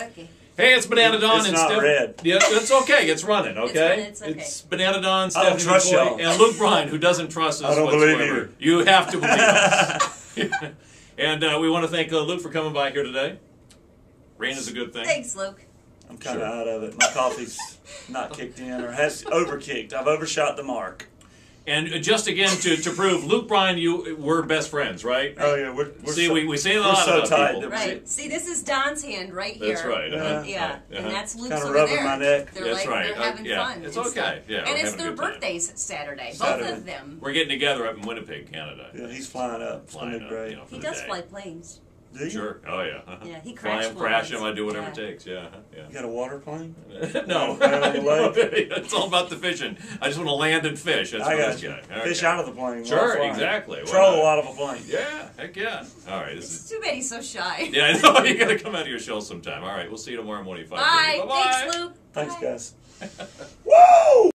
Okay. Hey, it's Banana Don It's and not Steph- red. Yeah, it's okay. It's running. Okay, running, it's okay. Banana Don, I don't trust McCoy, y'all. and Luke Bryan, who doesn't trust us I don't believe whatsoever. You have to believe us. and uh, we want to thank uh, Luke for coming by here today. Rain is a good thing. Thanks, Luke. I'm kind of Sure. out of it. My coffee's not kicked in or has overkicked. I've overshot the mark. And uh, just again to, to prove, Luke Bryan, you were best friends, right? Oh yeah, we're, we're See, so, we, we say a we're lot so about tight people. Right. See, this is Don's hand right here. That's right, uh-huh. Yeah. Uh-huh. And that's Luke's Kinda over rubbing there. my neck. They're That's like right. they're Uh, having yeah. fun. It's and okay. stuff. Yeah, and it's their good time. birthdays Saturday. Saturday. Both of them. We're getting together up in Winnipeg, Canada. Yeah, he's flying up. It's Flying up, great. you know, He does day. fly planes. Do you? Sure. Oh yeah. Uh-huh. Yeah, he Fly crash him, crash him. I do whatever Yeah. it takes. Yeah. uh-huh, You got a water plane? no, Right on the lake? it's all about the fishing. I just want to land and fish. That's I what got this you. guy. Fish out of the plane. while Sure, flying. exactly. Why Troll not? out of a plane. Yeah, heck yeah. All right, this It's is. too bad he's so shy. Yeah, I know. You got to come out of your shell sometime. All right, we'll see you tomorrow morning. Bye. Bye-bye. Thanks, Luke. Thanks, Bye. guys. Woo!